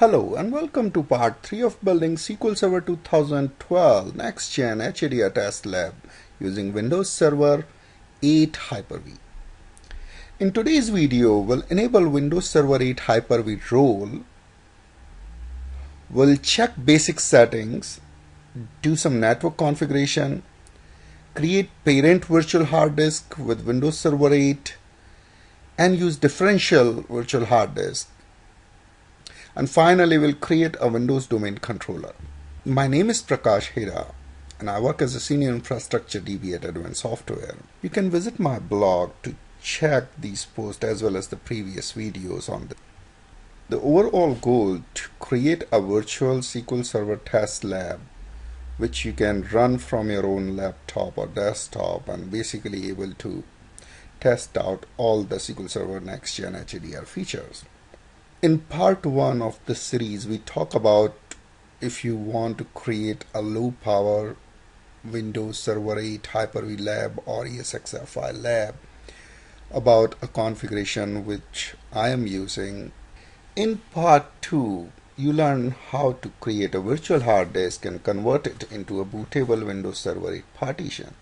Hello and welcome to part 3 of building SQL Server 2012 Next Gen HADR Test Lab using Windows Server 8 Hyper-V. In today's video, we'll enable Windows Server 8 Hyper-V role. We'll check basic settings, do some network configuration, create parent virtual hard disk with Windows Server 8, and use differential virtual hard disk and finally, we'll create a Windows domain controller. My name is Prakash Heda and I work as a senior infrastructure DB at Advanced Software. You can visit my blog to check these posts as well as the previous videos on the The overall goal to create a virtual SQL Server test lab which you can run from your own laptop or desktop and basically able to test out all the SQL Server Next Gen HADR features. In part one of this series, we talk about if you want to create a low power Windows Server 8 Hyper-V lab or ESXi5 lab about a configuration which I am using. In part two, you learn how to create a virtual hard disk and convert it into a bootable Windows Server 8 partition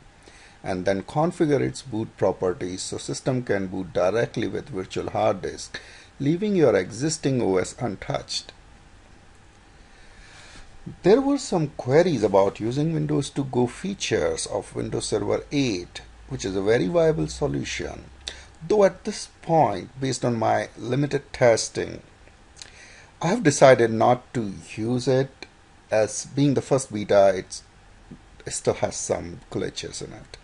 and then configure its boot properties so system can boot directly with virtual hard disk leaving your existing OS untouched. There were some queries about using Windows to Go features of Windows Server 8, which is a very viable solution. Though at this point, based on my limited testing, I have decided not to use it as being the first beta, it still has some glitches in it.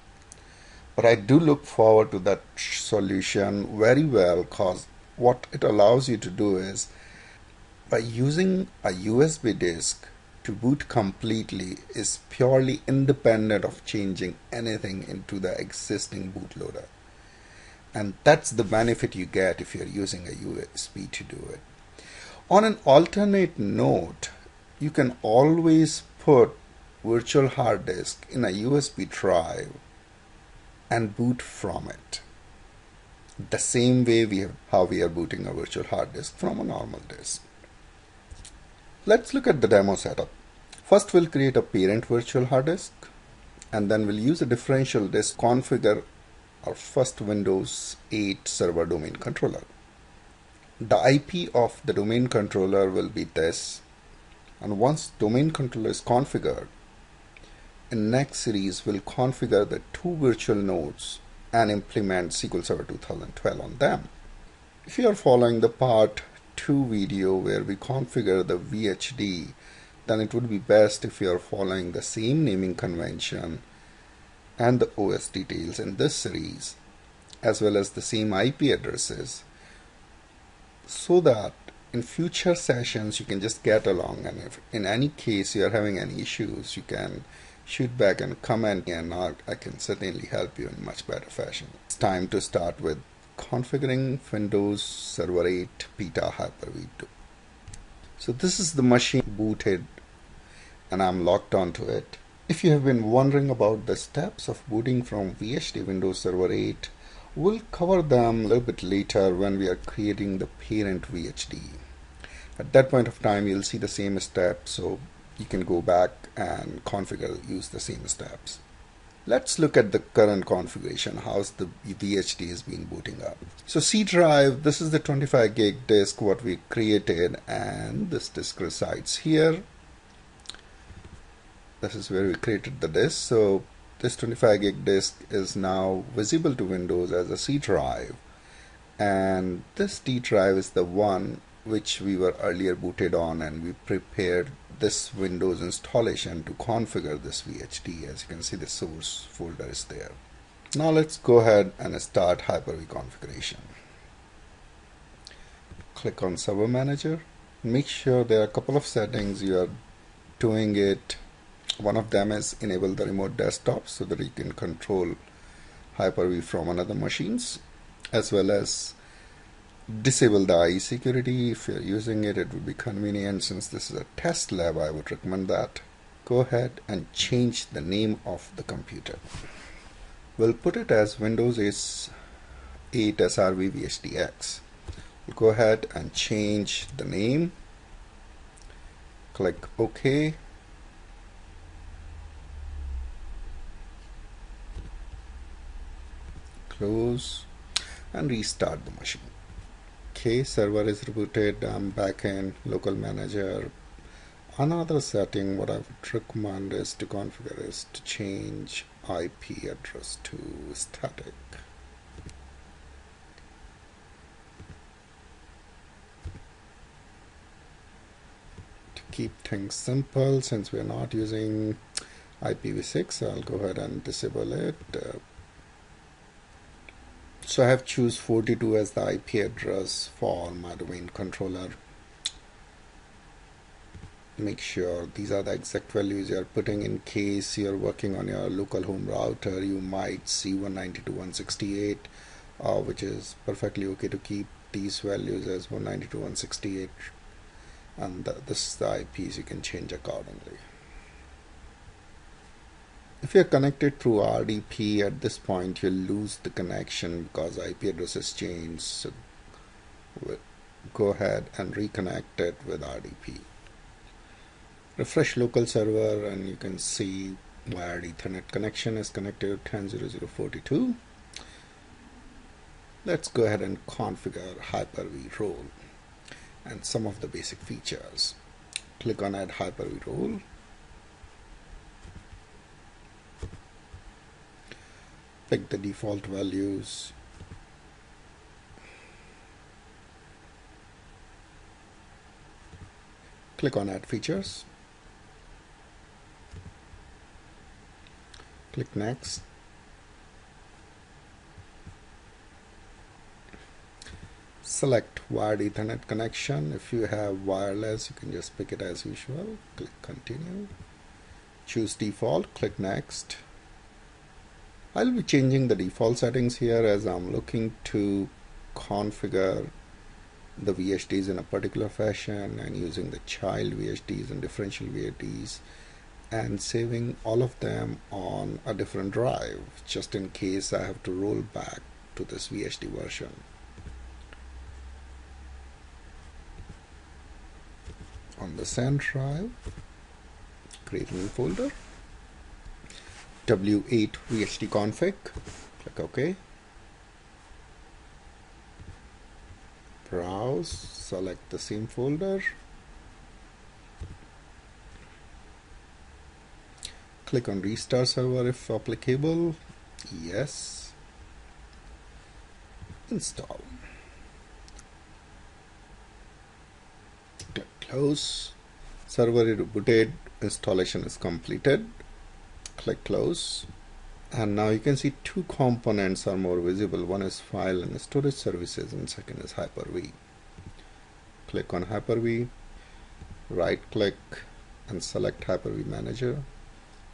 But I do look forward to that solution very well because what it allows you to do is by using a USB disk to boot completely is purely independent of changing anything into the existing bootloader. And that's the benefit you get if you're using a USB to do it. On an alternate note, you can always put virtual hard disk in a USB drive and boot from it the same way we have how we are booting a virtual hard disk from a normal disk. Let's look at the demo setup. First we'll create a parent virtual hard disk and then we'll use a differential disk configure our first Windows 8 server domain controller. The IP of the domain controller will be this and once domain controller is configured in next series we'll configure the two virtual nodes and implement SQL Server 2012 on them. If you are following the part 2 video where we configure the VHD, then it would be best if you are following the same naming convention and the OS details in this series as well as the same IP addresses so that in future sessions you can just get along and if in any case you are having any issues you can shoot back and comment and I can certainly help you in much better fashion. It's time to start with configuring Windows Server 8 Beta Hyper-V 2. So this is the machine booted and I'm locked onto it. If you have been wondering about the steps of booting from VHD Windows Server 8, we'll cover them a little bit later when we are creating the parent VHD. At that point of time, you'll see the same steps, so you can go back and configure use the same steps. Let's look at the current configuration how's the VHD is being booting up. So C drive this is the 25 gig disk what we created and this disk resides here. This is where we created the disk. So this 25 gig disk is now visible to Windows as a C drive. And this D drive is the one which we were earlier booted on and we prepared this Windows installation to configure this VHD. As you can see the source folder is there. Now let's go ahead and start Hyper-V configuration. Click on Server Manager. Make sure there are a couple of settings you are doing it. One of them is enable the remote desktop so that you can control Hyper-V from another machines as well as disable the IE security. If you're using it it would be convenient. Since this is a test lab I would recommend that. Go ahead and change the name of the computer. We'll put it as Windows is 8 SRV we'll go ahead and change the name. Click OK. Close and restart the machine okay server is rebooted. I'm back in local manager. Another setting what I would recommend is to configure is to change IP address to static. To keep things simple since we're not using IPv6 I'll go ahead and disable it. Uh, so I have choose 42 as the IP address for my domain controller. Make sure these are the exact values you are putting in case you're working on your local home router you might see 192.168 uh, which is perfectly okay to keep these values as 192.168 and the, this is the IPs you can change accordingly if you're connected through RDP at this point you'll lose the connection because IP address has changed so go ahead and reconnect it with RDP refresh local server and you can see wired ethernet connection is connected to 10.0.0.42 let's go ahead and configure Hyper-V role and some of the basic features. Click on add Hyper-V role pick the default values. Click on add features. Click next. Select wired ethernet connection. If you have wireless you can just pick it as usual. Click continue. Choose default. Click next I'll be changing the default settings here as I'm looking to configure the VHDs in a particular fashion and using the child VHDs and differential VHDs and saving all of them on a different drive just in case I have to roll back to this VHD version. On the send drive, create a new folder W8 VHD config. Click OK. Browse, select the same folder. Click on restart server if applicable. Yes. Install. Click close. Server rebooted. Installation is completed click close. And now you can see two components are more visible. One is file and storage services and second is Hyper-V. Click on Hyper-V right click and select Hyper-V manager.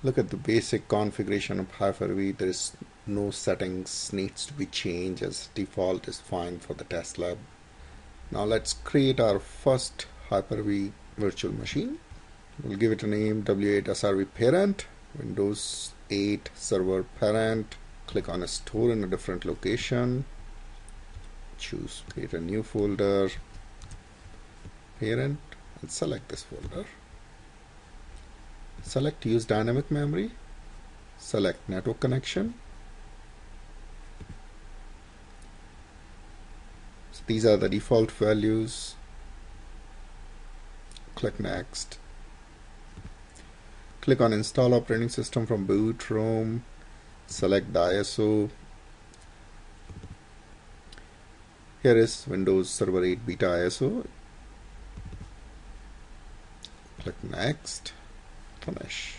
Look at the basic configuration of Hyper-V. There is no settings needs to be changed as default is fine for the test lab. Now let's create our first Hyper-V virtual machine. We'll give it a name W8 SRV parent Windows 8 server parent. Click on a store in a different location. Choose create a new folder. Parent and select this folder. Select use dynamic memory. Select network connection. So these are the default values. Click next Click on install operating system from boot, ROM, select the ISO. Here is Windows Server 8 Beta ISO. Click next, finish.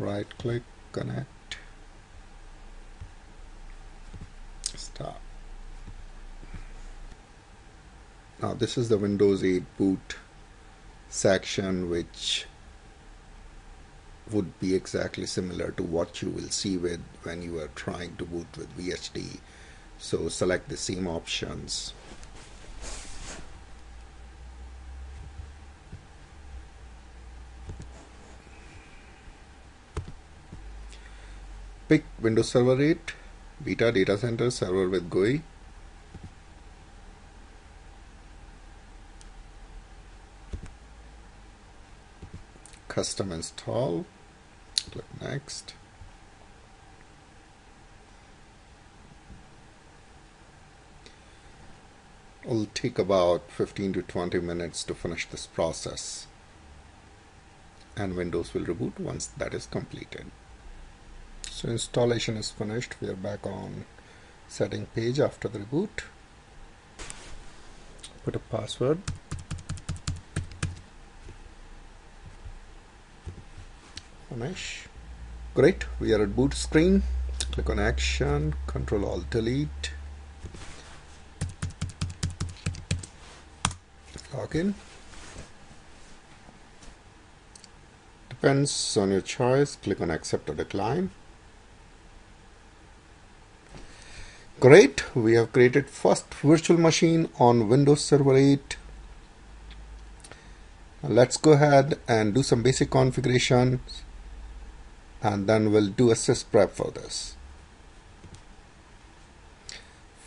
Right click, connect, start. Now this is the Windows 8 boot section which would be exactly similar to what you will see with when you are trying to boot with VHD so select the same options. Pick Windows Server 8 Beta Data Center Server with GUI custom install click next. It'll take about 15 to 20 minutes to finish this process. And Windows will reboot once that is completed. So installation is finished. We are back on setting page after the reboot. Put a password finish great. We are at boot screen. Click on action. Control alt delete. Login depends on your choice. Click on accept or decline. Great. We have created first virtual machine on Windows Server 8 let's go ahead and do some basic configurations and then we'll do a sysprep for this.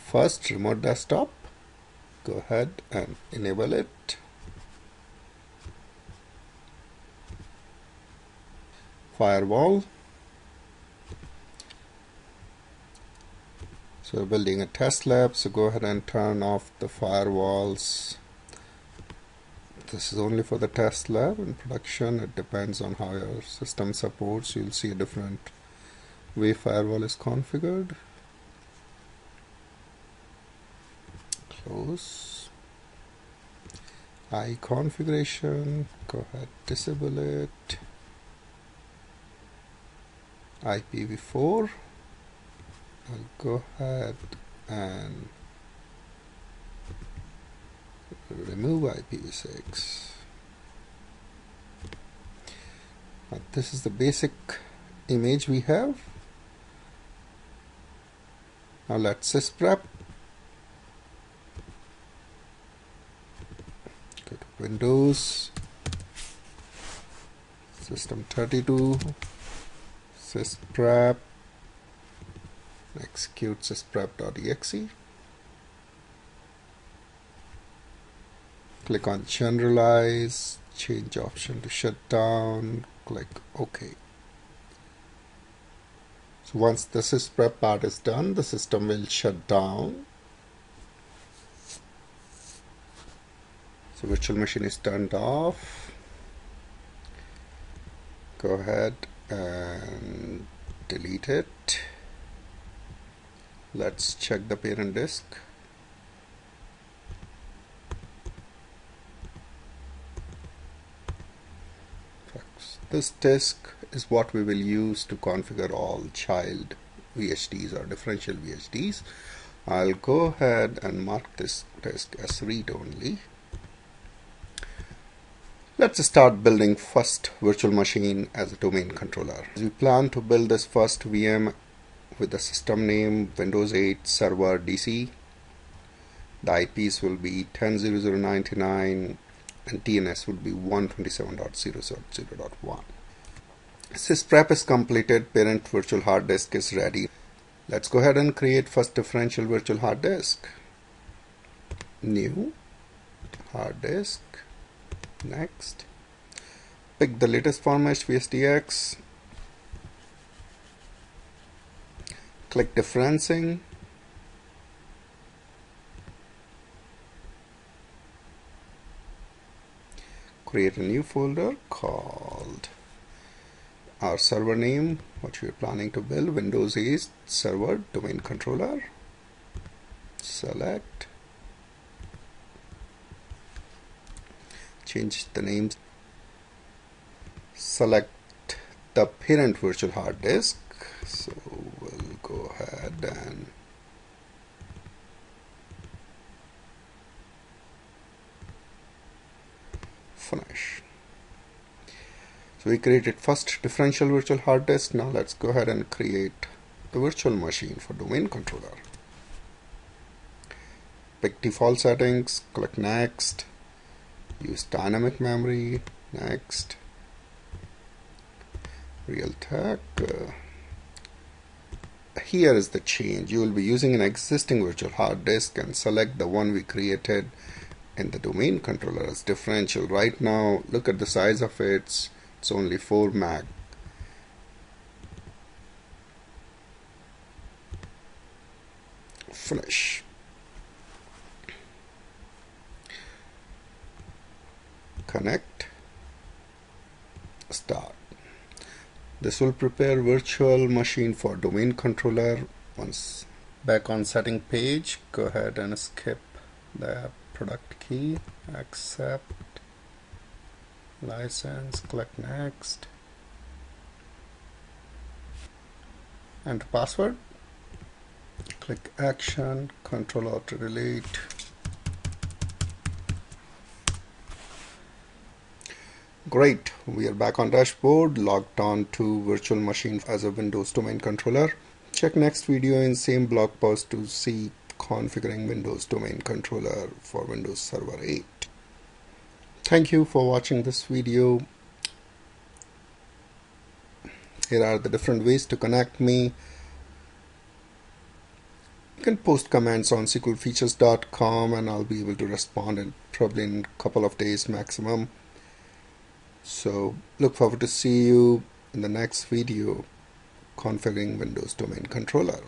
First, remote desktop. Go ahead and enable it. Firewall. So we're building a test lab, so go ahead and turn off the firewalls this is only for the test lab in production. It depends on how your system supports. You'll see a different way firewall is configured. Close. I configuration. Go ahead disable it. IPv4 I'll go ahead and remove IPv6 now this is the basic image we have. Now let's sysprep go to Windows. System 32 sysprep. Execute sysprep.exe click on generalize change option to shut down click OK. So once the sysprep part is done the system will shut down. So virtual machine is turned off. Go ahead and delete it. Let's check the parent disk This disk is what we will use to configure all child VHDs or differential VHDs. I'll go ahead and mark this disk as read only. Let's start building first virtual machine as a domain controller. We plan to build this first VM with the system name Windows 8 Server DC. The IPs will be 10.0099 and DNS would be 127.0.0.1. Sysprep is completed, parent virtual hard disk is ready. Let's go ahead and create first differential virtual hard disk. New hard disk. Next. Pick the latest format VHDX. Click differencing create a new folder called our server name what we are planning to build. Windows 8 server domain controller. Select. Change the names. Select the parent virtual hard disk. So we'll go ahead and finish. So we created first differential virtual hard disk. Now let's go ahead and create the virtual machine for domain controller. Pick default settings, click next, use dynamic memory, next, Realtek. Uh, here is the change. You will be using an existing virtual hard disk and select the one we created and the domain controller is differential. Right now look at the size of it. It's it's only 4 mag. Finish connect. Start. This will prepare virtual machine for domain controller. Once back on setting page go ahead and skip the product key accept license click next enter password. Click action control auto delete. Great we are back on dashboard logged on to virtual machine as a windows domain controller. Check next video in same blog post to see configuring windows domain controller for windows server 8 thank you for watching this video here are the different ways to connect me you can post comments on sqlfeatures.com and I'll be able to respond in probably in a couple of days maximum. So look forward to see you in the next video configuring Windows Domain Controller.